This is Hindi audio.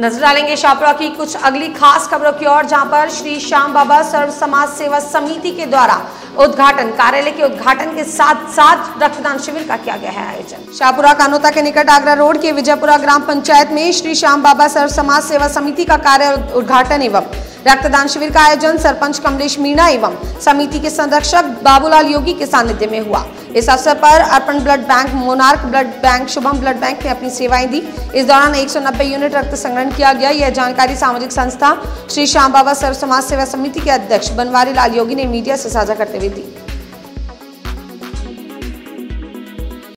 नज़र डालेंगे शाहपुरा की कुछ अगली खास खबरों की ओर, जहाँ पर श्री श्याम बाबा सर्व समाज सेवा समिति के द्वारा उद्घाटन, कार्यालय के उद्घाटन के साथ साथ रक्तदान शिविर का किया गया है आयोजन। शाहपुरा कानोता के निकट आगरा रोड के विजयपुरा ग्राम पंचायत में श्री श्याम बाबा सर्व समाज सेवा समिति का कार्य उद्घाटन एवं रक्तदान शिविर का आयोजन सरपंच कमलेश मीणा एवं समिति के संरक्षक बाबूलाल योगी के सानिध्य में हुआ। इस अवसर पर Arpan blood bank, monarch blood bank, Shubham blood bank ने अपनी सेवाएँ दी। इस दौरान 190 यूनिट रक्त संग्रहण किया गया। यह जानकारी सामाजिक संस्था श्री श्याम बाबा सर्व समाज सेवा समिति के अध्यक्ष बनवारी लाल योगी ने मीडिया से साझा करते करी थी